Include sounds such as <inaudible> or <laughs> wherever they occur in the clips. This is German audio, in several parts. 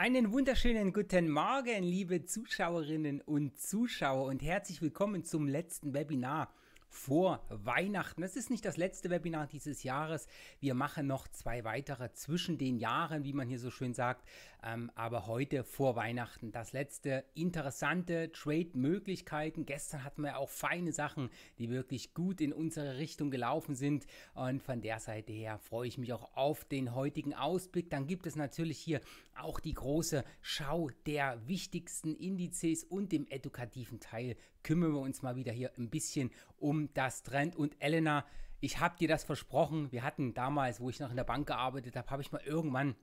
Einen wunderschönen guten Morgen, liebe Zuschauerinnen und Zuschauer und herzlich willkommen zum letzten Webinar vor Weihnachten. Das ist nicht das letzte Webinar dieses Jahres. Wir machen noch zwei weitere zwischen den Jahren, wie man hier so schön sagt. Ähm, aber heute vor Weihnachten das letzte interessante Trade-Möglichkeiten. Gestern hatten wir auch feine Sachen, die wirklich gut in unsere Richtung gelaufen sind. Und von der Seite her freue ich mich auch auf den heutigen Ausblick. Dann gibt es natürlich hier auch die große Schau der wichtigsten Indizes und dem edukativen Teil kümmern wir uns mal wieder hier ein bisschen um das Trend. Und Elena, ich habe dir das versprochen. Wir hatten damals, wo ich noch in der Bank gearbeitet habe, habe ich mal irgendwann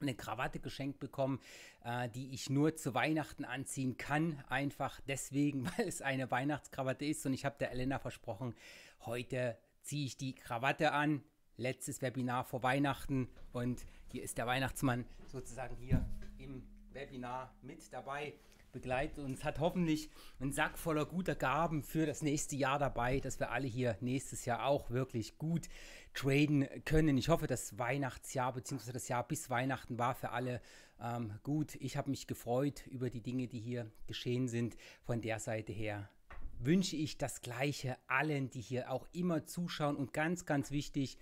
eine Krawatte geschenkt bekommen, äh, die ich nur zu Weihnachten anziehen kann. Einfach deswegen, <laughs> weil es eine Weihnachtskrawatte ist. Und ich habe der Elena versprochen, heute ziehe ich die Krawatte an. Letztes Webinar vor Weihnachten und hier ist der Weihnachtsmann sozusagen hier im Webinar mit dabei begleitet uns, hat hoffentlich einen Sack voller guter Gaben für das nächste Jahr dabei, dass wir alle hier nächstes Jahr auch wirklich gut traden können. Ich hoffe, das Weihnachtsjahr bzw. das Jahr bis Weihnachten war für alle ähm, gut. Ich habe mich gefreut über die Dinge, die hier geschehen sind. Von der Seite her wünsche ich das Gleiche allen, die hier auch immer zuschauen. Und ganz, ganz wichtig,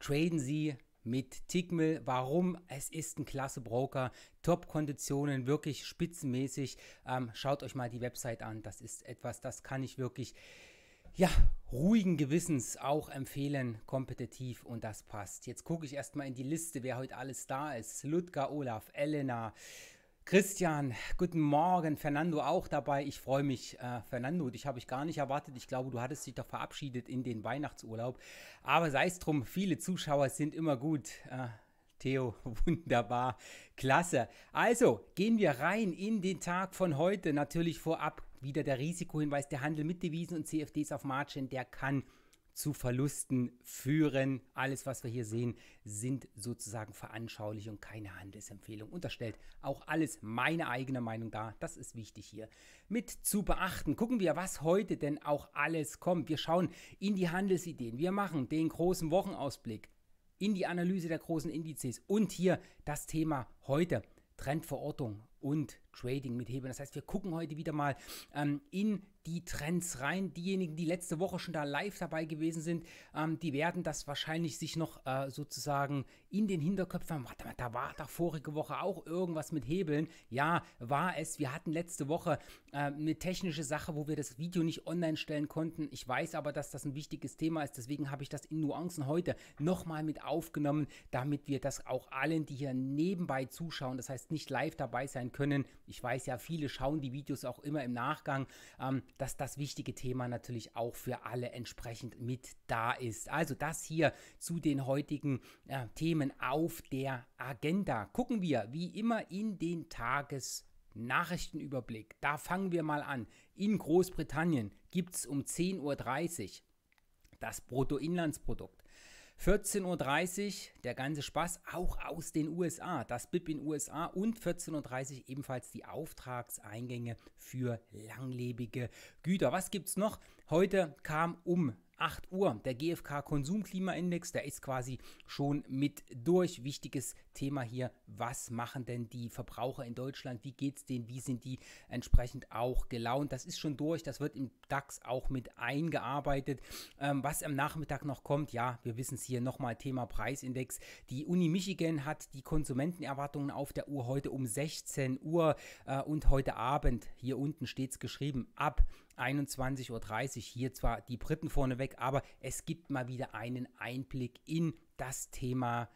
traden Sie mit Tickmill. Warum? Es ist ein klasse Broker. Top-Konditionen, wirklich spitzenmäßig. Ähm, schaut euch mal die Website an. Das ist etwas, das kann ich wirklich, ja, ruhigen Gewissens auch empfehlen, kompetitiv und das passt. Jetzt gucke ich erstmal in die Liste, wer heute alles da ist. Ludger, Olaf, Elena, Christian, guten Morgen. Fernando auch dabei. Ich freue mich. Äh, Fernando, dich habe ich gar nicht erwartet. Ich glaube, du hattest dich doch verabschiedet in den Weihnachtsurlaub. Aber sei es drum, viele Zuschauer sind immer gut. Äh, Theo, <laughs> wunderbar. Klasse. Also, gehen wir rein in den Tag von heute. Natürlich vorab wieder der Risikohinweis. Der Handel mit Devisen und CFDs auf Margin, der kann zu Verlusten führen. Alles, was wir hier sehen, sind sozusagen Veranschaulichung, keine Handelsempfehlung. Unterstellt auch alles meine eigene Meinung da. Das ist wichtig hier mit zu beachten. Gucken wir, was heute denn auch alles kommt. Wir schauen in die Handelsideen. Wir machen den großen Wochenausblick in die Analyse der großen Indizes und hier das Thema heute. Trendverortung und Trading mit Hebeln. Das heißt, wir gucken heute wieder mal ähm, in die Trends rein. Diejenigen, die letzte Woche schon da live dabei gewesen sind, ähm, die werden das wahrscheinlich sich noch äh, sozusagen in den Hinterköpfen. Warte mal, da war doch vorige Woche auch irgendwas mit Hebeln. Ja, war es. Wir hatten letzte Woche äh, eine technische Sache, wo wir das Video nicht online stellen konnten. Ich weiß aber, dass das ein wichtiges Thema ist. Deswegen habe ich das in Nuancen heute nochmal mit aufgenommen, damit wir das auch allen, die hier nebenbei zuschauen, das heißt nicht live dabei sein können. Ich weiß ja, viele schauen die Videos auch immer im Nachgang. Ähm, dass das wichtige Thema natürlich auch für alle entsprechend mit da ist. Also das hier zu den heutigen äh, Themen auf der Agenda. Gucken wir wie immer in den Tagesnachrichtenüberblick. Da fangen wir mal an. In Großbritannien gibt es um 10.30 Uhr das Bruttoinlandsprodukt. 14.30 Uhr der ganze Spaß auch aus den USA, das BIP in USA und 14.30 Uhr ebenfalls die Auftragseingänge für langlebige Güter. Was gibt es noch? Heute kam um 8 Uhr. Der GfK Konsumklimaindex, der ist quasi schon mit durch. Wichtiges Thema hier, was machen denn die Verbraucher in Deutschland? Wie geht es denen? Wie sind die entsprechend auch gelaunt? Das ist schon durch, das wird im DAX auch mit eingearbeitet. Ähm, was am Nachmittag noch kommt, ja, wir wissen es hier nochmal, Thema Preisindex. Die Uni Michigan hat die Konsumentenerwartungen auf der Uhr heute um 16 Uhr äh, und heute Abend, hier unten steht es geschrieben, ab 21.30 Uhr. Hier zwar die Briten vorneweg, aber es gibt mal wieder einen Einblick in das Thema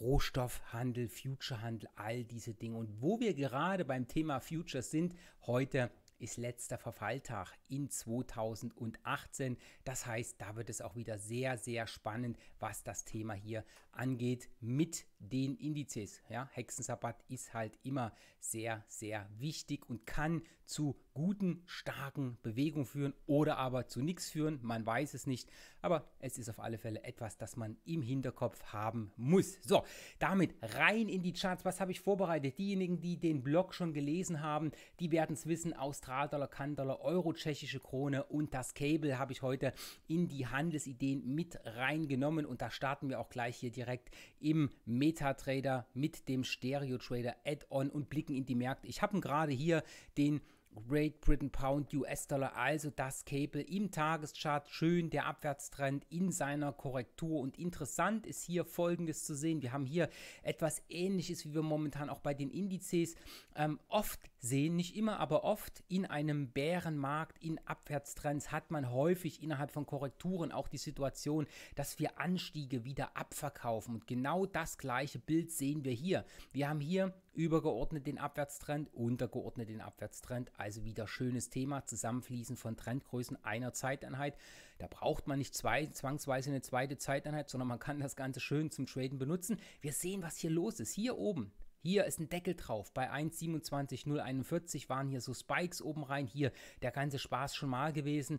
Rohstoffhandel, Futurehandel, all diese Dinge. Und wo wir gerade beim Thema Futures sind, heute ist letzter Verfalltag in 2018. Das heißt, da wird es auch wieder sehr, sehr spannend, was das Thema hier angeht mit den Indizes. Ja, Hexensabbat ist halt immer sehr, sehr wichtig und kann zu guten, starken Bewegungen führen oder aber zu nichts führen. Man weiß es nicht, aber es ist auf alle Fälle etwas, das man im Hinterkopf haben muss. So, damit rein in die Charts. Was habe ich vorbereitet? Diejenigen, die den Blog schon gelesen haben, die werden es wissen. Australdollar, Kandollar, Euro, tschechische Krone und das Cable habe ich heute in die Handelsideen mit reingenommen und da starten wir auch gleich hier direkt direkt im MetaTrader mit dem Stereo Trader Add-on und blicken in die Märkte. Ich habe gerade hier den Great Britain Pound US-Dollar, also das Cable im Tageschart, schön der Abwärtstrend in seiner Korrektur. Und interessant ist hier folgendes zu sehen. Wir haben hier etwas ähnliches, wie wir momentan auch bei den Indizes ähm, oft sehen, nicht immer, aber oft in einem Bärenmarkt, in Abwärtstrends hat man häufig innerhalb von Korrekturen auch die Situation, dass wir Anstiege wieder abverkaufen. Und genau das gleiche Bild sehen wir hier. Wir haben hier übergeordnet den Abwärtstrend, untergeordnet den Abwärtstrend. Also wieder schönes Thema, Zusammenfließen von Trendgrößen einer Zeiteinheit. Da braucht man nicht zwei, zwangsweise eine zweite Zeiteinheit, sondern man kann das Ganze schön zum Traden benutzen. Wir sehen, was hier los ist. Hier oben hier ist ein Deckel drauf. Bei 1,27041 waren hier so Spikes oben rein. Hier der ganze Spaß schon mal gewesen.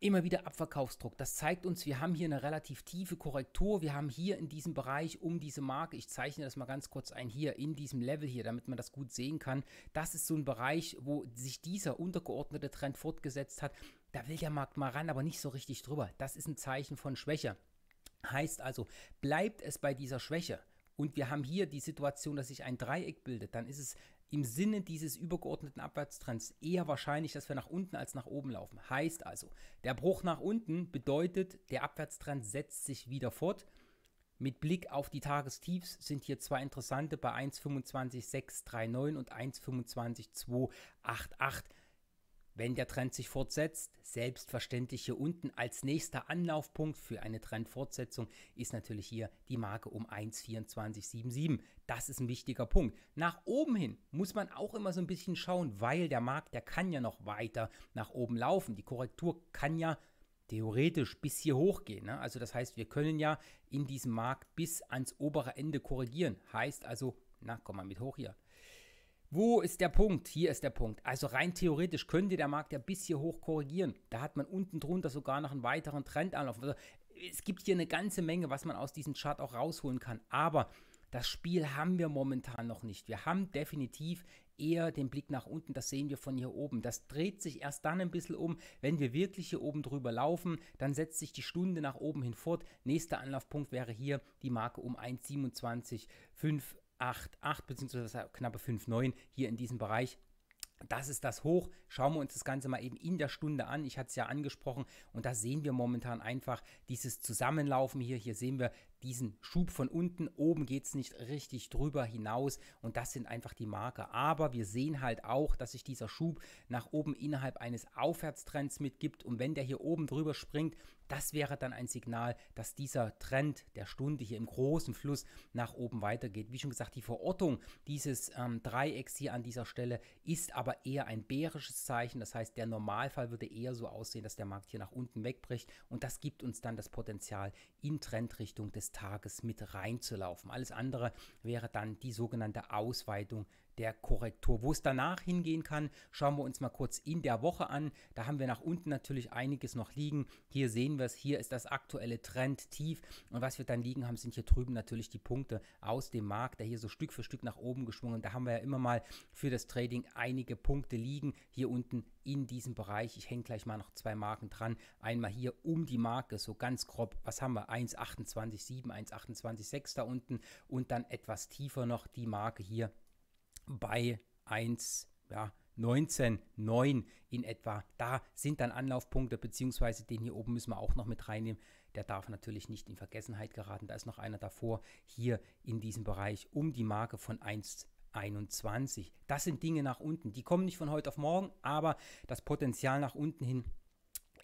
Immer wieder Abverkaufsdruck. Das zeigt uns, wir haben hier eine relativ tiefe Korrektur. Wir haben hier in diesem Bereich um diese Marke, ich zeichne das mal ganz kurz ein, hier in diesem Level hier, damit man das gut sehen kann. Das ist so ein Bereich, wo sich dieser untergeordnete Trend fortgesetzt hat. Da will der Markt mal ran, aber nicht so richtig drüber. Das ist ein Zeichen von Schwäche. Heißt also, bleibt es bei dieser Schwäche, und wir haben hier die Situation, dass sich ein Dreieck bildet, dann ist es im Sinne dieses übergeordneten Abwärtstrends eher wahrscheinlich, dass wir nach unten als nach oben laufen. Heißt also, der Bruch nach unten bedeutet, der Abwärtstrend setzt sich wieder fort. Mit Blick auf die Tagestiefs sind hier zwei interessante bei 1,25,639 und 1,25,288. Wenn der Trend sich fortsetzt, selbstverständlich hier unten als nächster Anlaufpunkt für eine Trendfortsetzung ist natürlich hier die Marke um 1,2477. Das ist ein wichtiger Punkt. Nach oben hin muss man auch immer so ein bisschen schauen, weil der Markt, der kann ja noch weiter nach oben laufen. Die Korrektur kann ja theoretisch bis hier hochgehen. Ne? Also das heißt, wir können ja in diesem Markt bis ans obere Ende korrigieren. Heißt also, na, komm mal mit hoch hier. Wo ist der Punkt? Hier ist der Punkt. Also rein theoretisch könnte der Markt ja bis hier hoch korrigieren. Da hat man unten drunter sogar noch einen weiteren Trendanlauf. Also es gibt hier eine ganze Menge, was man aus diesem Chart auch rausholen kann. Aber das Spiel haben wir momentan noch nicht. Wir haben definitiv eher den Blick nach unten. Das sehen wir von hier oben. Das dreht sich erst dann ein bisschen um, wenn wir wirklich hier oben drüber laufen. Dann setzt sich die Stunde nach oben hin fort. Nächster Anlaufpunkt wäre hier die Marke um 1,27,5 8,8 bzw. knappe 5,9 hier in diesem Bereich. Das ist das Hoch. Schauen wir uns das Ganze mal eben in der Stunde an. Ich hatte es ja angesprochen und da sehen wir momentan einfach dieses Zusammenlaufen hier. Hier sehen wir diesen Schub von unten. Oben geht es nicht richtig drüber hinaus und das sind einfach die Marker. Aber wir sehen halt auch, dass sich dieser Schub nach oben innerhalb eines Aufwärtstrends mitgibt und wenn der hier oben drüber springt, das wäre dann ein Signal, dass dieser Trend der Stunde hier im großen Fluss nach oben weitergeht. Wie schon gesagt, die Verortung dieses ähm, Dreiecks hier an dieser Stelle ist aber eher ein bärisches Zeichen. Das heißt, der Normalfall würde eher so aussehen, dass der Markt hier nach unten wegbricht und das gibt uns dann das Potenzial, in Trendrichtung des Tages mit reinzulaufen. Alles andere wäre dann die sogenannte Ausweitung der Korrektur. Wo es danach hingehen kann, schauen wir uns mal kurz in der Woche an. Da haben wir nach unten natürlich einiges noch liegen. Hier sehen wir es, hier ist das aktuelle Trend tief und was wir dann liegen haben, sind hier drüben natürlich die Punkte aus dem Markt, der hier so Stück für Stück nach oben geschwungen. Da haben wir ja immer mal für das Trading einige Punkte liegen. Hier unten in diesem Bereich. Ich hänge gleich mal noch zwei Marken dran. Einmal hier um die Marke, so ganz grob. Was haben wir? 1,28,7, 1,28,6 da unten und dann etwas tiefer noch die Marke hier bei 1, ja, 19,9 in etwa. Da sind dann Anlaufpunkte, beziehungsweise den hier oben müssen wir auch noch mit reinnehmen. Der darf natürlich nicht in Vergessenheit geraten. Da ist noch einer davor, hier in diesem Bereich um die Marke von 1,21. Das sind Dinge nach unten. Die kommen nicht von heute auf morgen, aber das Potenzial nach unten hin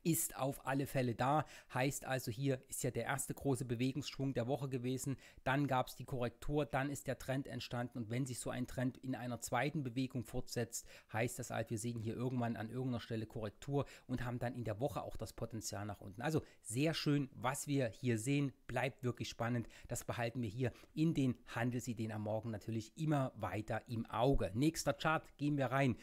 ist auf alle Fälle da. Heißt also, hier ist ja der erste große Bewegungsschwung der Woche gewesen. Dann gab es die Korrektur, dann ist der Trend entstanden. Und wenn sich so ein Trend in einer zweiten Bewegung fortsetzt, heißt das halt, wir sehen hier irgendwann an irgendeiner Stelle Korrektur und haben dann in der Woche auch das Potenzial nach unten. Also sehr schön, was wir hier sehen. Bleibt wirklich spannend. Das behalten wir hier in den Handelsideen am Morgen natürlich immer weiter im Auge. Nächster Chart, gehen wir rein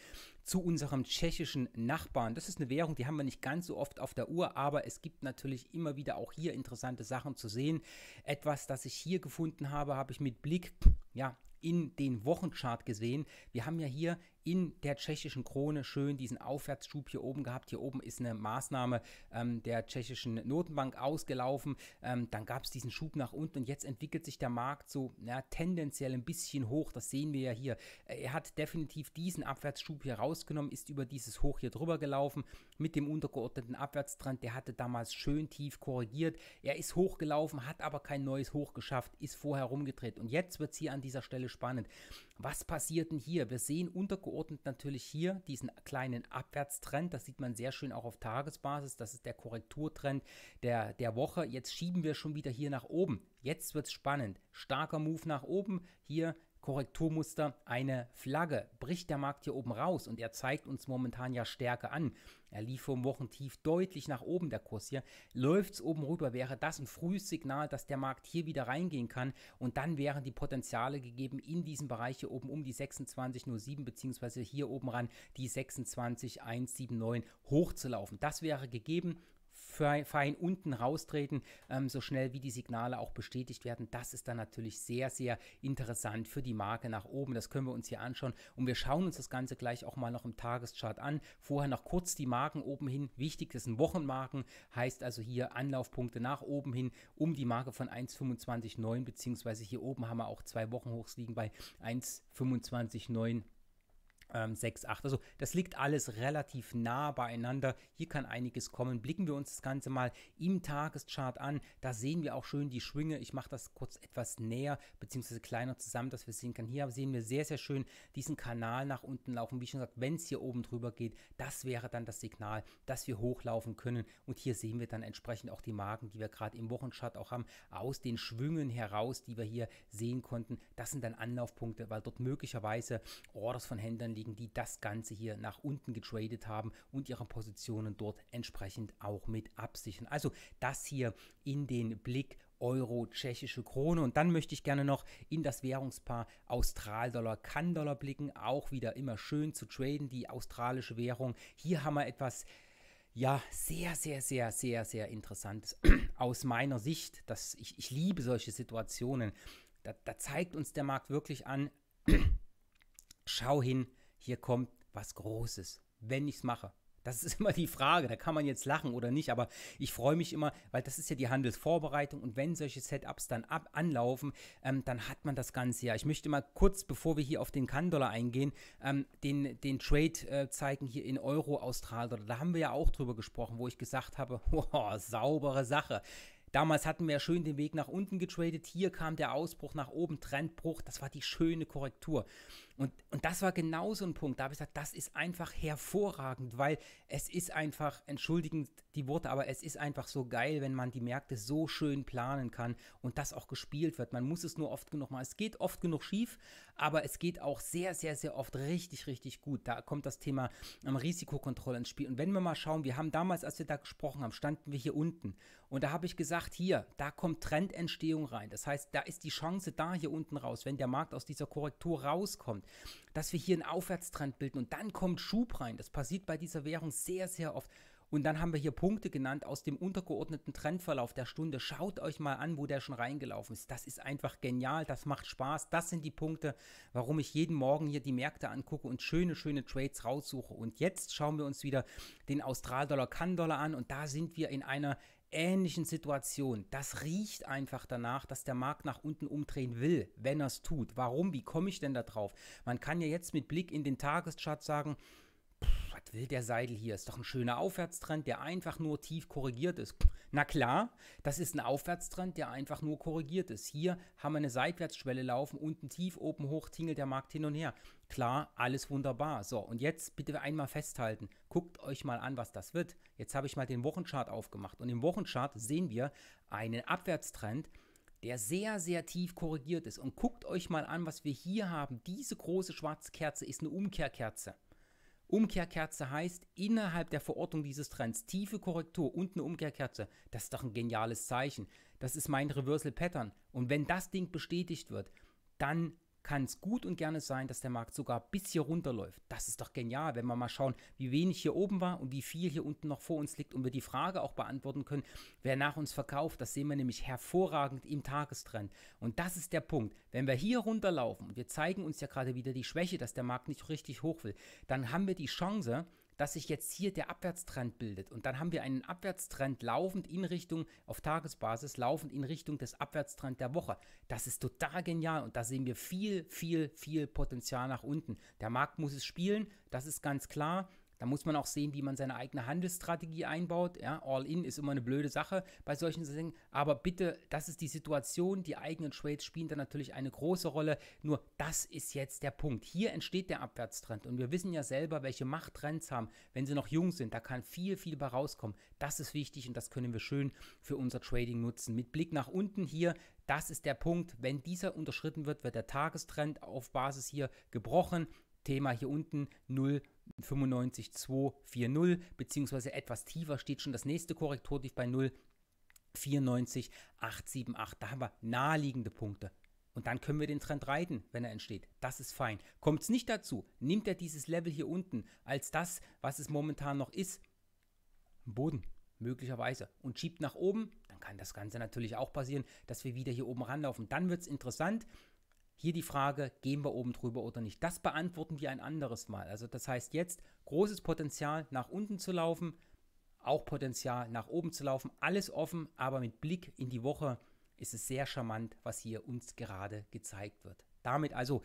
zu unserem tschechischen Nachbarn. Das ist eine Währung, die haben wir nicht ganz so oft auf der Uhr, aber es gibt natürlich immer wieder auch hier interessante Sachen zu sehen. Etwas, das ich hier gefunden habe, habe ich mit Blick ja, in den Wochenchart gesehen. Wir haben ja hier in der tschechischen Krone schön diesen Aufwärtsschub hier oben gehabt. Hier oben ist eine Maßnahme ähm, der tschechischen Notenbank ausgelaufen. Ähm, dann gab es diesen Schub nach unten und jetzt entwickelt sich der Markt so ja, tendenziell ein bisschen hoch. Das sehen wir ja hier. Äh, er hat definitiv diesen Abwärtsschub hier rausgenommen, ist über dieses Hoch hier drüber gelaufen mit dem untergeordneten Abwärtstrend. Der hatte damals schön tief korrigiert. Er ist hochgelaufen, hat aber kein neues Hoch geschafft, ist vorher rumgedreht. Und jetzt wird es hier an dieser Stelle spannend. Was passiert denn hier? Wir sehen untergeordnet natürlich hier diesen kleinen Abwärtstrend. Das sieht man sehr schön auch auf Tagesbasis. Das ist der Korrekturtrend der, der Woche. Jetzt schieben wir schon wieder hier nach oben. Jetzt wird es spannend. Starker Move nach oben. Hier Korrekturmuster eine Flagge. Bricht der Markt hier oben raus und er zeigt uns momentan ja Stärke an. Er lief vom Wochentief deutlich nach oben, der Kurs hier. Läuft es oben rüber, wäre das ein frühes Signal, dass der Markt hier wieder reingehen kann und dann wären die Potenziale gegeben, in diesem Bereich hier oben um die 26,07 beziehungsweise hier oben ran die 26,179 hochzulaufen. Das wäre gegeben fein unten raustreten, ähm, so schnell wie die Signale auch bestätigt werden. Das ist dann natürlich sehr, sehr interessant für die Marke nach oben. Das können wir uns hier anschauen und wir schauen uns das Ganze gleich auch mal noch im Tageschart an. Vorher noch kurz die Marken oben hin. Wichtig, das sind Wochenmarken, heißt also hier Anlaufpunkte nach oben hin um die Marke von 1,25,9 beziehungsweise hier oben haben wir auch zwei Wochenhochs liegen bei 1,25,9 ähm, 6, 8. Also das liegt alles relativ nah beieinander. Hier kann einiges kommen. Blicken wir uns das Ganze mal im Tageschart an. Da sehen wir auch schön die Schwünge. Ich mache das kurz etwas näher bzw. kleiner zusammen, dass wir sehen können. Hier sehen wir sehr, sehr schön diesen Kanal nach unten laufen. Wie schon gesagt, wenn es hier oben drüber geht, das wäre dann das Signal, dass wir hochlaufen können. Und hier sehen wir dann entsprechend auch die Marken, die wir gerade im Wochenchart auch haben, aus den Schwüngen heraus, die wir hier sehen konnten. Das sind dann Anlaufpunkte, weil dort möglicherweise Orders von Händlern liegen liegen, die das Ganze hier nach unten getradet haben und ihre Positionen dort entsprechend auch mit absichern. Also das hier in den Blick Euro, tschechische Krone. Und dann möchte ich gerne noch in das Währungspaar Australdollar, Kann-Dollar blicken. Auch wieder immer schön zu traden, die australische Währung. Hier haben wir etwas, ja, sehr, sehr, sehr, sehr, sehr interessantes <clears throat> aus meiner Sicht. Das, ich, ich liebe solche Situationen. Da, da zeigt uns der Markt wirklich an, <clears throat> schau hin, hier kommt was Großes, wenn ich es mache. Das ist <laughs> immer die Frage, da kann man jetzt lachen oder nicht, aber ich freue mich immer, weil das ist ja die Handelsvorbereitung und wenn solche Setups dann ab anlaufen, ähm, dann hat man das Ganze ja. Ich möchte mal kurz, bevor wir hier auf den Kann-Dollar eingehen, ähm, den, den Trade äh, zeigen hier in Euro, Australdollar. Da haben wir ja auch drüber gesprochen, wo ich gesagt habe, <laughs> wow, saubere Sache. Damals hatten wir ja schön den Weg nach unten getradet. Hier kam der Ausbruch nach oben, Trendbruch. Das war die schöne Korrektur. Und, und das war genau so ein Punkt. Da habe ich gesagt, das ist einfach hervorragend, weil es ist einfach, entschuldigend die Worte, aber es ist einfach so geil, wenn man die Märkte so schön planen kann und das auch gespielt wird. Man muss es nur oft genug machen. Es geht oft genug schief, aber es geht auch sehr, sehr, sehr oft richtig, richtig gut. Da kommt das Thema ähm, Risikokontrolle ins Spiel. Und wenn wir mal schauen, wir haben damals, als wir da gesprochen haben, standen wir hier unten. Und da habe ich gesagt, hier, da kommt Trendentstehung rein. Das heißt, da ist die Chance da hier unten raus, wenn der Markt aus dieser Korrektur rauskommt, dass wir hier einen Aufwärtstrend bilden und dann kommt Schub rein. Das passiert bei dieser Währung sehr, sehr oft. Und dann haben wir hier Punkte genannt aus dem untergeordneten Trendverlauf der Stunde. Schaut euch mal an, wo der schon reingelaufen ist. Das ist einfach genial, das macht Spaß. Das sind die Punkte, warum ich jeden Morgen hier die Märkte angucke und schöne, schöne Trades raussuche. Und jetzt schauen wir uns wieder den Australdollar Kann-Dollar an und da sind wir in einer ähnlichen Situation. Das riecht einfach danach, dass der Markt nach unten umdrehen will, wenn er es tut. Warum? Wie komme ich denn da drauf? Man kann ja jetzt mit Blick in den Tageschart sagen, was will der Seidel hier? Ist doch ein schöner Aufwärtstrend, der einfach nur tief korrigiert ist. Na klar, das ist ein Aufwärtstrend, der einfach nur korrigiert ist. Hier haben wir eine Seitwärtsschwelle laufen, unten tief, oben hoch, tingelt der Markt hin und her. Klar, alles wunderbar. So, und jetzt bitte einmal festhalten. Guckt euch mal an, was das wird. Jetzt habe ich mal den Wochenchart aufgemacht. Und im Wochenchart sehen wir einen Abwärtstrend, der sehr, sehr tief korrigiert ist. Und guckt euch mal an, was wir hier haben. Diese große schwarze Kerze ist eine Umkehrkerze. Umkehrkerze heißt, innerhalb der Verortung dieses Trends, tiefe Korrektur und eine Umkehrkerze, das ist doch ein geniales Zeichen. Das ist mein Reversal Pattern. Und wenn das Ding bestätigt wird, dann kann es gut und gerne sein, dass der Markt sogar bis hier runterläuft. Das ist doch genial, wenn wir mal schauen, wie wenig hier oben war und wie viel hier unten noch vor uns liegt und wir die Frage auch beantworten können, wer nach uns verkauft. Das sehen wir nämlich hervorragend im Tagestrend. Und das ist der Punkt. Wenn wir hier runterlaufen und wir zeigen uns ja gerade wieder die Schwäche, dass der Markt nicht richtig hoch will, dann haben wir die Chance, dass sich jetzt hier der Abwärtstrend bildet. Und dann haben wir einen Abwärtstrend laufend in Richtung, auf Tagesbasis, laufend in Richtung des Abwärtstrend der Woche. Das ist total genial und da sehen wir viel, viel, viel Potenzial nach unten. Der Markt muss es spielen, das ist ganz klar. Da muss man auch sehen, wie man seine eigene Handelsstrategie einbaut. Ja, All-in ist immer eine blöde Sache bei solchen Dingen. Aber bitte, das ist die Situation. Die eigenen Trades spielen da natürlich eine große Rolle. Nur das ist jetzt der Punkt. Hier entsteht der Abwärtstrend. Und wir wissen ja selber, welche Machttrends haben, wenn sie noch jung sind. Da kann viel, viel bei rauskommen. Das ist wichtig und das können wir schön für unser Trading nutzen. Mit Blick nach unten hier das ist der Punkt. Wenn dieser unterschritten wird, wird der Tagestrend auf Basis hier gebrochen. Thema hier unten 0,95240, beziehungsweise etwas tiefer steht schon das nächste Korrekturtief bei 0,94878. Da haben wir naheliegende Punkte. Und dann können wir den Trend reiten, wenn er entsteht. Das ist fein. Kommt es nicht dazu, nimmt er dieses Level hier unten als das, was es momentan noch ist, Boden, möglicherweise, und schiebt nach oben, dann kann das Ganze natürlich auch passieren, dass wir wieder hier oben ranlaufen. Dann wird es interessant. Hier die Frage, gehen wir oben drüber oder nicht? Das beantworten wir ein anderes Mal. Also das heißt jetzt großes Potenzial nach unten zu laufen, auch Potenzial nach oben zu laufen, alles offen, aber mit Blick in die Woche ist es sehr charmant, was hier uns gerade gezeigt wird. Damit also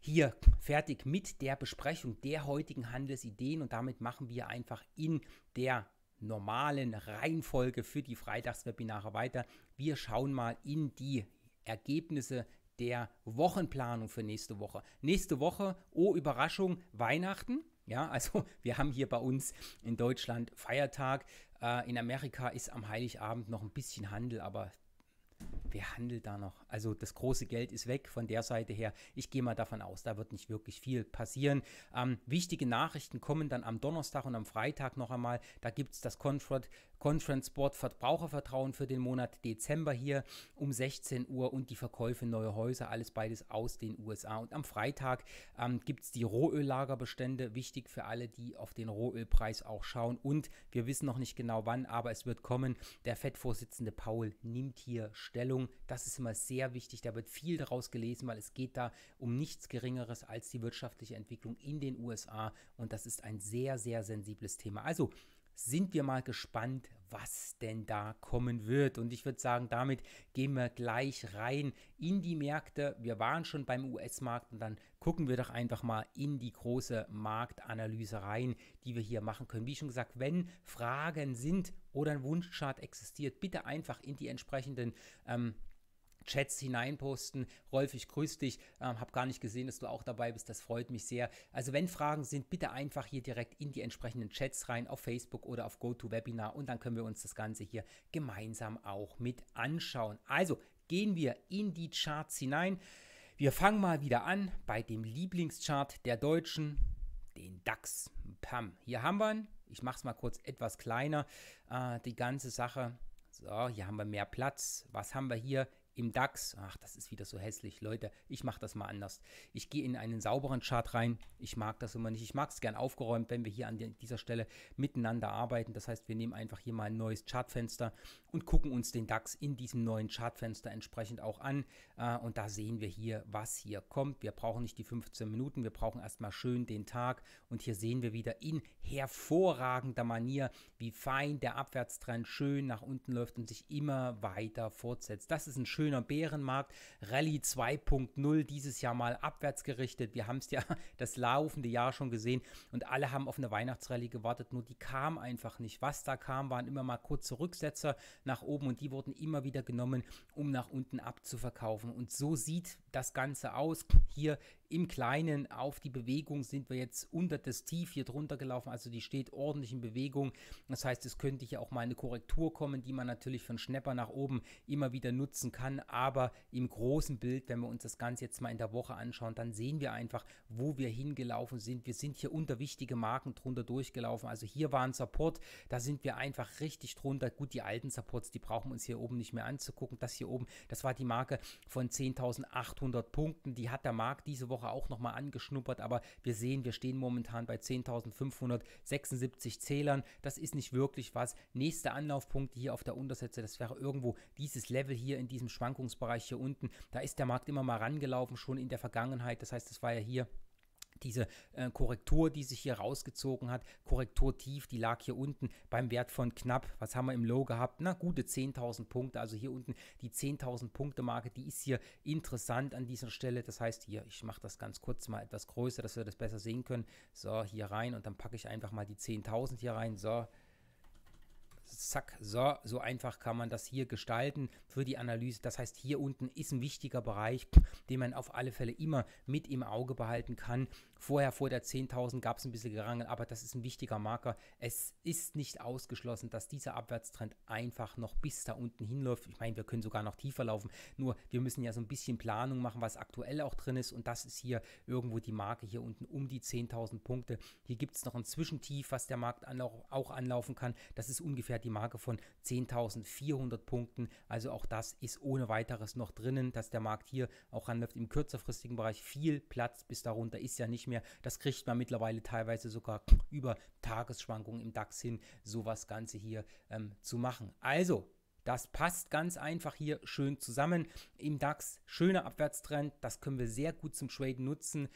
hier fertig mit der Besprechung der heutigen Handelsideen und damit machen wir einfach in der normalen Reihenfolge für die Freitagswebinare weiter. Wir schauen mal in die Ergebnisse der Wochenplanung für nächste Woche. Nächste Woche, oh Überraschung, Weihnachten. Ja, also <laughs> wir haben hier bei uns in Deutschland Feiertag. Äh, in Amerika ist am Heiligabend noch ein bisschen Handel, aber wer handelt da noch? Also das große Geld ist weg von der Seite her. Ich gehe mal davon aus, da wird nicht wirklich viel passieren. Ähm, wichtige Nachrichten kommen dann am Donnerstag und am Freitag noch einmal. Da gibt es das Conference, Board Verbrauchervertrauen für den Monat Dezember hier um 16 Uhr und die Verkäufe neuer Häuser, alles beides aus den USA. Und am Freitag ähm, gibt es die Rohöllagerbestände, wichtig für alle, die auf den Rohölpreis auch schauen. Und wir wissen noch nicht genau wann, aber es wird kommen. Der FED-Vorsitzende Paul nimmt hier Stellung. Das ist immer sehr wichtig. Da wird viel daraus gelesen, weil es geht da um nichts Geringeres als die wirtschaftliche Entwicklung in den USA. Und das ist ein sehr, sehr sensibles Thema. Also sind wir mal gespannt, was denn da kommen wird. Und ich würde sagen, damit gehen wir gleich rein in die Märkte. Wir waren schon beim US-Markt und dann gucken wir doch einfach mal in die große Marktanalyse rein, die wir hier machen können. Wie schon gesagt, wenn Fragen sind oder ein Wunschchart existiert, bitte einfach in die entsprechenden ähm, Chats hineinposten. Rolf, ich grüße dich. Ähm, habe gar nicht gesehen, dass du auch dabei bist. Das freut mich sehr. Also wenn Fragen sind, bitte einfach hier direkt in die entsprechenden Chats rein auf Facebook oder auf GoToWebinar und dann können wir uns das Ganze hier gemeinsam auch mit anschauen. Also gehen wir in die Charts hinein. Wir fangen mal wieder an bei dem Lieblingschart der Deutschen, den DAX. Pam. Hier haben wir ihn. Ich mache es mal kurz etwas kleiner, äh, die ganze Sache. So, hier haben wir mehr Platz. Was haben wir hier? Im DAX, ach, das ist wieder so hässlich, Leute, ich mache das mal anders. Ich gehe in einen sauberen Chart rein. Ich mag das immer nicht. Ich mag es gern aufgeräumt, wenn wir hier an dieser Stelle miteinander arbeiten. Das heißt, wir nehmen einfach hier mal ein neues Chartfenster und gucken uns den DAX in diesem neuen Chartfenster entsprechend auch an. Äh, und da sehen wir hier, was hier kommt. Wir brauchen nicht die 15 Minuten, wir brauchen erstmal schön den Tag. Und hier sehen wir wieder in hervorragender Manier, wie fein der Abwärtstrend schön nach unten läuft und sich immer weiter fortsetzt. Das ist ein schöner schöner Bärenmarkt. Rallye 2.0 dieses Jahr mal abwärts gerichtet. Wir haben es ja <laughs> das laufende Jahr schon gesehen und alle haben auf eine Weihnachtsrallye gewartet, nur die kam einfach nicht. Was da kam, waren immer mal kurze Rücksetzer nach oben und die wurden immer wieder genommen, um nach unten abzuverkaufen. Und so sieht das Ganze aus. Hier im Kleinen auf die Bewegung sind wir jetzt unter das Tief hier drunter gelaufen, also die steht ordentlich in Bewegung. Das heißt, es könnte hier auch mal eine Korrektur kommen, die man natürlich von Schnepper nach oben immer wieder nutzen kann. Aber im großen Bild, wenn wir uns das Ganze jetzt mal in der Woche anschauen, dann sehen wir einfach, wo wir hingelaufen sind. Wir sind hier unter wichtige Marken drunter durchgelaufen. Also hier war ein Support, da sind wir einfach richtig drunter. Gut, die alten Supports, die brauchen wir uns hier oben nicht mehr anzugucken. Das hier oben, das war die Marke von 10.800 800 Punkten. Die hat der Markt diese Woche auch nochmal angeschnuppert, aber wir sehen, wir stehen momentan bei 10.576 Zählern. Das ist nicht wirklich was. Nächster Anlaufpunkt hier auf der Untersätze, das wäre irgendwo dieses Level hier in diesem Schwankungsbereich hier unten. Da ist der Markt immer mal rangelaufen, schon in der Vergangenheit. Das heißt, das war ja hier diese äh, Korrektur, die sich hier rausgezogen hat, Korrektur tief, die lag hier unten beim Wert von knapp, was haben wir im Low gehabt? Na, gute 10.000 Punkte. Also hier unten die 10.000 Punkte Marke, die ist hier interessant an dieser Stelle. Das heißt hier, ich mache das ganz kurz mal etwas größer, dass wir das besser sehen können. So, hier rein und dann packe ich einfach mal die 10.000 hier rein. So, zack, so, so einfach kann man das hier gestalten für die Analyse. Das heißt, hier unten ist ein wichtiger Bereich, den man auf alle Fälle immer mit im Auge behalten kann. Vorher, vor der 10.000 gab es ein bisschen Gerangel, aber das ist ein wichtiger Marker. Es ist nicht ausgeschlossen, dass dieser Abwärtstrend einfach noch bis da unten hinläuft. Ich meine, wir können sogar noch tiefer laufen, nur wir müssen ja so ein bisschen Planung machen, was aktuell auch drin ist und das ist hier irgendwo die Marke hier unten um die 10.000 Punkte. Hier gibt es noch ein Zwischentief, was der Markt auch anlaufen kann. Das ist ungefähr die Marke von 10.400 Punkten. Also auch das ist ohne weiteres noch drinnen, dass der Markt hier auch anläuft im kürzerfristigen Bereich. Viel Platz bis darunter ist ja nicht mehr. Das kriegt man mittlerweile teilweise sogar über Tagesschwankungen im DAX hin, sowas Ganze hier ähm, zu machen. Also, das passt ganz einfach hier schön zusammen im DAX. Schöner Abwärtstrend, das können wir sehr gut zum Traden nutzen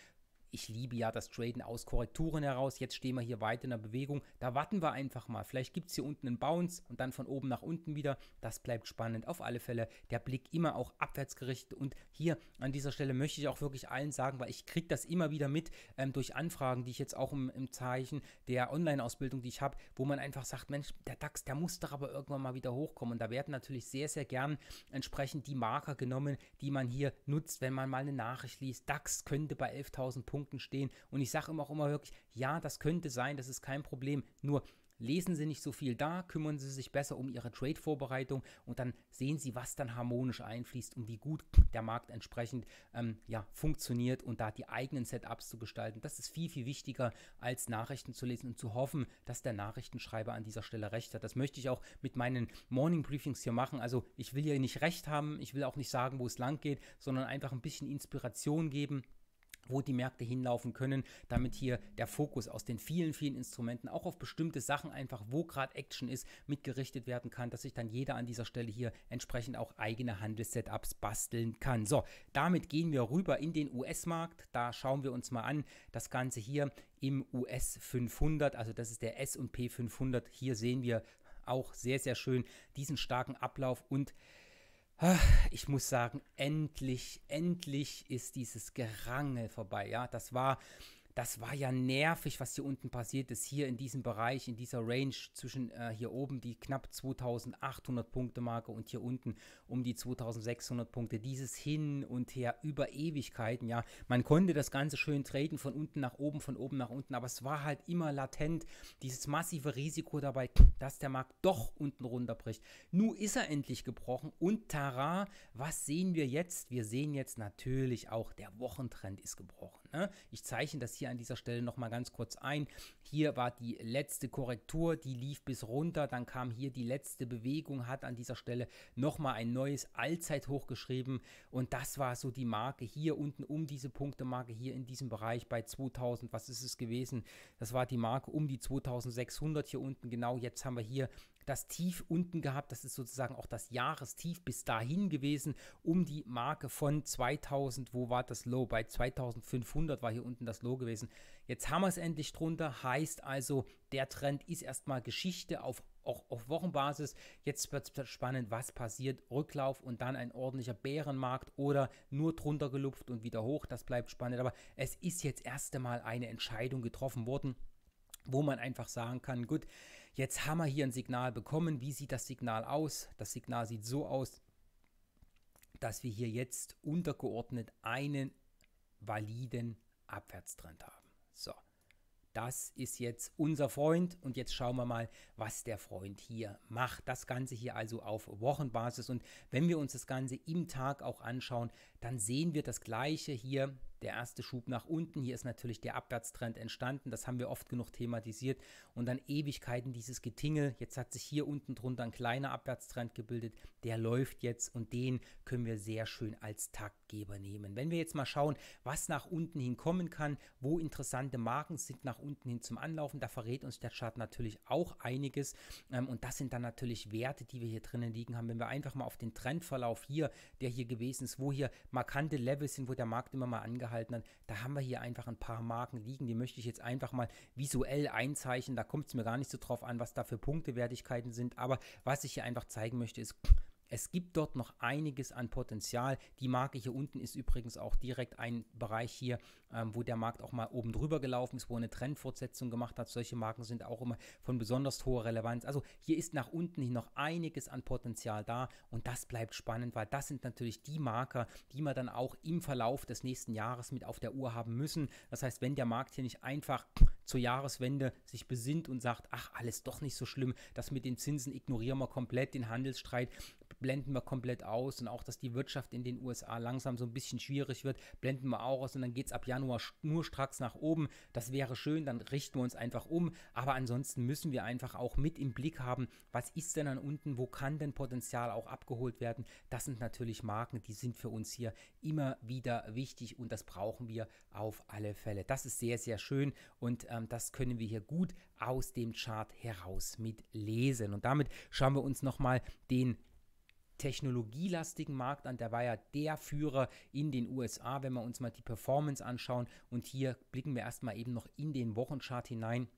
ich liebe ja das Traden aus Korrekturen heraus. Jetzt stehen wir hier weiter in der Bewegung. Da warten wir einfach mal. Vielleicht gibt es hier unten einen Bounce und dann von oben nach unten wieder. Das bleibt spannend. Auf alle Fälle der Blick immer auch abwärts gerichtet. Und hier an dieser Stelle möchte ich auch wirklich allen sagen, weil ich kriege das immer wieder mit ähm, durch Anfragen, die ich jetzt auch im, im Zeichen der Online-Ausbildung, die ich habe, wo man einfach sagt, Mensch, der DAX, der muss doch aber irgendwann mal wieder hochkommen. Und da werden natürlich sehr, sehr gern entsprechend die Marker genommen, die man hier nutzt, wenn man mal eine Nachricht liest. DAX könnte bei 11.000 Punkten Punkten stehen. Und ich sage immer auch immer wirklich, ja, das könnte sein, das ist kein Problem. Nur lesen Sie nicht so viel da, kümmern Sie sich besser um Ihre Trade-Vorbereitung und dann sehen Sie, was dann harmonisch einfließt und wie gut der Markt entsprechend ähm, ja, funktioniert und da die eigenen Setups zu gestalten. Das ist viel, viel wichtiger, als Nachrichten zu lesen und zu hoffen, dass der Nachrichtenschreiber an dieser Stelle recht hat. Das möchte ich auch mit meinen Morning Briefings hier machen. Also ich will hier nicht recht haben, ich will auch nicht sagen, wo es lang geht, sondern einfach ein bisschen Inspiration geben wo die Märkte hinlaufen können, damit hier der Fokus aus den vielen, vielen Instrumenten auch auf bestimmte Sachen einfach, wo gerade Action ist, mitgerichtet werden kann, dass sich dann jeder an dieser Stelle hier entsprechend auch eigene Handelssetups basteln kann. So, damit gehen wir rüber in den US-Markt. Da schauen wir uns mal an, das Ganze hier im US 500, also das ist der S&P 500. Hier sehen wir auch sehr, sehr schön diesen starken Ablauf und ich muss sagen, endlich, endlich ist dieses Gerangel vorbei. Ja, das war das war ja nervig, was hier unten passiert ist. Hier in diesem Bereich, in dieser Range zwischen äh, hier oben die knapp 2800 Punkte Marke und hier unten um die 2600 Punkte. Dieses Hin und Her über Ewigkeiten. Ja, man konnte das Ganze schön traden von unten nach oben, von oben nach unten, aber es war halt immer latent dieses massive Risiko dabei, dass der Markt doch unten runterbricht. Nun ist er endlich gebrochen und Tara, was sehen wir jetzt? Wir sehen jetzt natürlich auch, der Wochentrend ist gebrochen. Ne? Ich zeichne das hier an dieser Stelle nochmal ganz kurz ein. Hier war die letzte Korrektur, die lief bis runter, dann kam hier die letzte Bewegung, hat an dieser Stelle nochmal ein neues Allzeithoch geschrieben und das war so die Marke hier unten um diese Punktemarke hier in diesem Bereich bei 2000, was ist es gewesen? Das war die Marke um die 2600 hier unten, genau jetzt haben wir hier das Tief unten gehabt. Das ist sozusagen auch das Jahrestief bis dahin gewesen, um die Marke von 2000. Wo war das Low? Bei 2500 war hier unten das Low gewesen. Jetzt haben wir es endlich drunter. Heißt also, der Trend ist erstmal Geschichte auf auch auf Wochenbasis. Jetzt wird es spannend, was passiert. Rücklauf und dann ein ordentlicher Bärenmarkt oder nur drunter gelupft und wieder hoch. Das bleibt spannend. Aber es ist jetzt erst einmal eine Entscheidung getroffen worden, wo man einfach sagen kann, gut, Jetzt haben wir hier ein Signal bekommen. Wie sieht das Signal aus? Das Signal sieht so aus, dass wir hier jetzt untergeordnet einen validen Abwärtstrend haben. So, das ist jetzt unser Freund und jetzt schauen wir mal, was der Freund hier macht. Das Ganze hier also auf Wochenbasis und wenn wir uns das Ganze im Tag auch anschauen, dann sehen wir das gleiche hier der erste Schub nach unten. Hier ist natürlich der Abwärtstrend entstanden. Das haben wir oft genug thematisiert. Und dann Ewigkeiten dieses Getingel. Jetzt hat sich hier unten drunter ein kleiner Abwärtstrend gebildet. Der läuft jetzt und den können wir sehr schön als Taktgeber nehmen. Wenn wir jetzt mal schauen, was nach unten hin kommen kann, wo interessante Marken sind nach unten hin zum Anlaufen, da verrät uns der Chart natürlich auch einiges. Ähm, und das sind dann natürlich Werte, die wir hier drinnen liegen haben. Wenn wir einfach mal auf den Trendverlauf hier, der hier gewesen ist, wo hier markante Levels sind, wo der Markt immer mal angehalten gehalten hat. Da haben wir hier einfach ein paar Marken liegen, die möchte ich jetzt einfach mal visuell einzeichnen. Da kommt es mir gar nicht so drauf an, was da für Punktewertigkeiten sind. Aber was ich hier einfach zeigen möchte, ist, es gibt dort noch einiges an Potenzial. Die Marke hier unten ist übrigens auch direkt ein Bereich hier, ähm, wo der Markt auch mal oben drüber gelaufen ist, wo eine Trendfortsetzung gemacht hat. Solche Marken sind auch immer von besonders hoher Relevanz. Also hier ist nach unten hin noch einiges an Potenzial da und das bleibt spannend, weil das sind natürlich die Marker, die wir dann auch im Verlauf des nächsten Jahres mit auf der Uhr haben müssen. Das heißt, wenn der Markt hier nicht einfach zur Jahreswende sich besinnt und sagt, ach, alles doch nicht so schlimm, das mit den Zinsen ignorieren wir komplett, den Handelsstreit blenden wir komplett aus und auch, dass die Wirtschaft in den USA langsam so ein bisschen schwierig wird, blenden wir auch aus und dann geht es ab Januar nur stracks nach oben. Das wäre schön, dann richten wir uns einfach um, aber ansonsten müssen wir einfach auch mit im Blick haben, was ist denn an unten, wo kann denn Potenzial auch abgeholt werden. Das sind natürlich Marken, die sind für uns hier immer wieder wichtig und das brauchen wir auf alle Fälle. Das ist sehr, sehr schön und ähm, das können wir hier gut aus dem Chart heraus mit lesen. Und damit schauen wir uns nochmal den technologielastigen Markt an. Der war ja der Führer in den USA, wenn wir uns mal die Performance anschauen. Und hier blicken wir erstmal eben noch in den Wochenchart hinein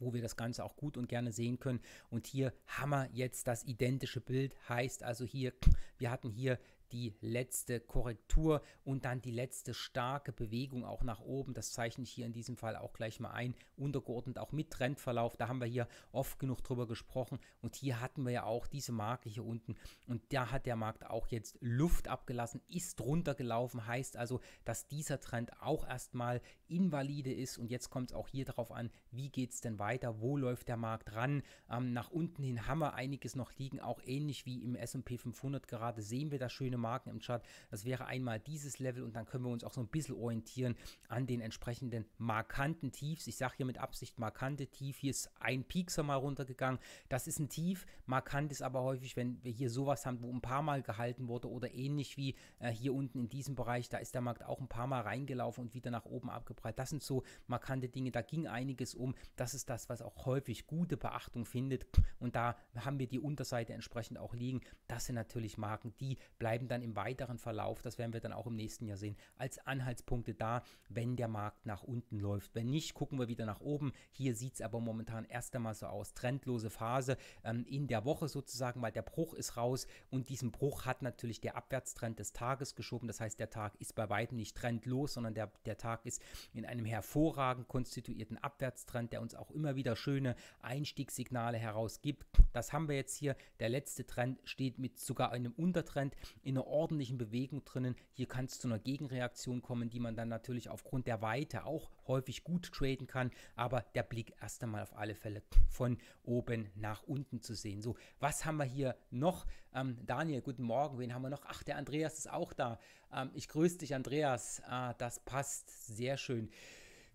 wo wir das Ganze auch gut und gerne sehen können. Und hier haben wir jetzt das identische Bild, heißt also hier, wir hatten hier die letzte Korrektur und dann die letzte starke Bewegung auch nach oben. Das zeichne ich hier in diesem Fall auch gleich mal ein, untergeordnet auch mit Trendverlauf. Da haben wir hier oft genug drüber gesprochen. Und hier hatten wir ja auch diese Marke hier unten. Und da hat der Markt auch jetzt Luft abgelassen, ist runtergelaufen, heißt also, dass dieser Trend auch erstmal invalide ist. Und jetzt kommt es auch hier darauf an, wie geht es denn weiter, wo läuft der Markt ran. Ähm, nach unten hin haben wir einiges noch liegen, auch ähnlich wie im S&P 500 gerade sehen wir das schöne Marken im Chart. Das wäre einmal dieses Level und dann können wir uns auch so ein bisschen orientieren an den entsprechenden markanten Tiefs. Ich sage hier mit Absicht markante Tief. Hier ist ein Piekser mal runtergegangen. Das ist ein Tief. Markant ist aber häufig, wenn wir hier sowas haben, wo ein paar Mal gehalten wurde oder ähnlich wie äh, hier unten in diesem Bereich. Da ist der Markt auch ein paar Mal reingelaufen und wieder nach oben abgeprallt. Das sind so markante Dinge. Da ging einiges um. Das ist das, was auch häufig gute Beachtung findet. Und da haben wir die Unterseite entsprechend auch liegen. Das sind natürlich Marken, die bleiben dann im weiteren Verlauf, das werden wir dann auch im nächsten Jahr sehen, als Anhaltspunkte da, wenn der Markt nach unten läuft. Wenn nicht, gucken wir wieder nach oben. Hier sieht es aber momentan erst einmal so aus. Trendlose Phase ähm, in der Woche sozusagen, weil der Bruch ist raus und diesen Bruch hat natürlich der Abwärtstrend des Tages geschoben. Das heißt, der Tag ist bei weitem nicht trendlos, sondern der, der Tag ist in einem hervorragend konstituierten Abwärtstrend, der uns auch immer wieder schöne Einstiegssignale herausgibt. Das haben wir jetzt hier. Der letzte Trend steht mit sogar einem Untertrend in einer ordentlichen Bewegung drinnen. Hier kann es zu einer Gegenreaktion kommen, die man dann natürlich aufgrund der Weite auch häufig gut traden kann. Aber der Blick erst einmal auf alle Fälle von oben nach unten zu sehen. So, was haben wir hier noch? Ähm, Daniel, guten Morgen. Wen haben wir noch? Ach, der Andreas ist auch da. Ähm, ich grüße dich, Andreas. Ah, das passt sehr schön.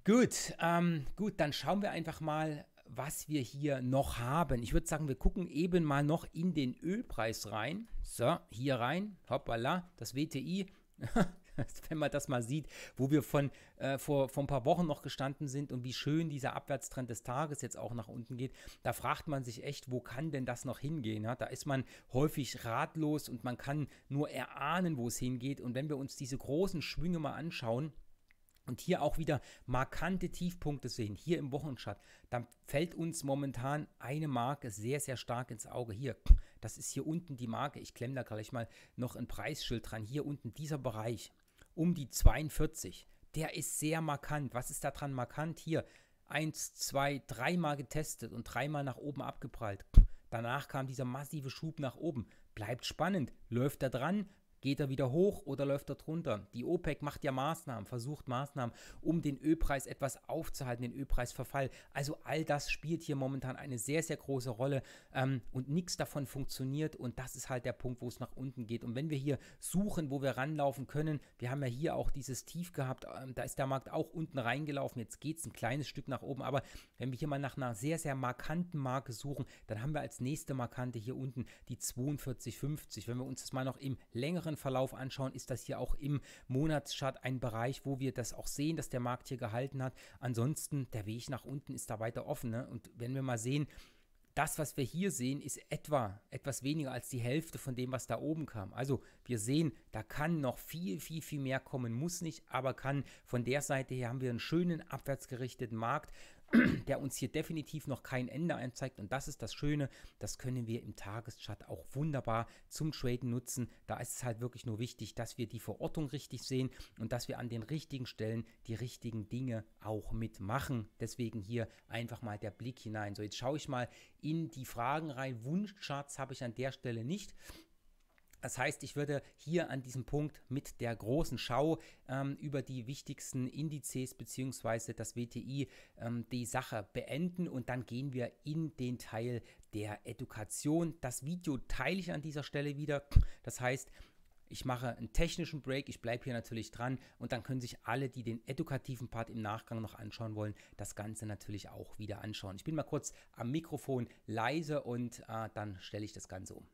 Gut, ähm, gut, dann schauen wir einfach mal, was wir hier noch haben. Ich würde sagen, wir gucken eben mal noch in den Ölpreis rein. So, hier rein, hoppala, das WTI. <laughs> wenn man das mal sieht, wo wir von äh, vor, vor ein paar Wochen noch gestanden sind und wie schön dieser Abwärtstrend des Tages jetzt auch nach unten geht, da fragt man sich echt, wo kann denn das noch hingehen? Ja? Da ist man häufig ratlos und man kann nur erahnen, wo es hingeht. Und wenn wir uns diese großen Schwünge mal anschauen, und hier auch wieder markante Tiefpunkte sehen, hier im Wochenchart, dann fällt uns momentan eine Marke sehr, sehr stark ins Auge. Hier, das ist hier unten die Marke. Ich klemme da gleich mal noch ein Preisschild dran. Hier unten dieser Bereich um die 42. Der ist sehr markant. Was ist da dran markant? Hier, eins, zwei, dreimal getestet und dreimal nach oben abgeprallt. Danach kam dieser massive Schub nach oben. Bleibt spannend. Läuft da dran, Geht er wieder hoch oder läuft er drunter? Die OPEC macht ja Maßnahmen, versucht Maßnahmen, um den Ölpreis etwas aufzuhalten, den Ölpreisverfall. Also all das spielt hier momentan eine sehr, sehr große Rolle ähm, und nichts davon funktioniert und das ist halt der Punkt, wo es nach unten geht. Und wenn wir hier suchen, wo wir ranlaufen können, wir haben ja hier auch dieses Tief gehabt, ähm, da ist der Markt auch unten reingelaufen, jetzt geht es ein kleines Stück nach oben, aber wenn wir hier mal nach einer sehr, sehr markanten Marke suchen, dann haben wir als nächste Markante hier unten die 42,50. Wenn wir uns das mal noch im längeren Verlauf anschauen, ist das hier auch im Monatschart ein Bereich, wo wir das auch sehen, dass der Markt hier gehalten hat. Ansonsten, der Weg nach unten ist da weiter offen. Ne? Und wenn wir mal sehen, das, was wir hier sehen, ist etwa etwas weniger als die Hälfte von dem, was da oben kam. Also wir sehen, da kann noch viel, viel, viel mehr kommen, muss nicht, aber kann. Von der Seite her haben wir einen schönen abwärtsgerichteten Markt <clears throat> der uns hier definitiv noch kein Ende anzeigt. Und das ist das Schöne, das können wir im Tageschart auch wunderbar zum Traden nutzen. Da ist es halt wirklich nur wichtig, dass wir die Verortung richtig sehen und dass wir an den richtigen Stellen die richtigen Dinge auch mitmachen. Deswegen hier einfach mal der Blick hinein. So, jetzt schaue ich mal in die Fragen rein. Wunschcharts habe ich an der Stelle nicht. Das heißt, ich würde hier an diesem Punkt mit der großen Schau ähm, über die wichtigsten Indizes bzw. das WTI ähm, die Sache beenden und dann gehen wir in den Teil der Education. Das Video teile ich an dieser Stelle wieder. Das heißt, ich mache einen technischen Break, ich bleibe hier natürlich dran und dann können sich alle, die den edukativen Part im Nachgang noch anschauen wollen, das Ganze natürlich auch wieder anschauen. Ich bin mal kurz am Mikrofon leise und äh, dann stelle ich das Ganze um.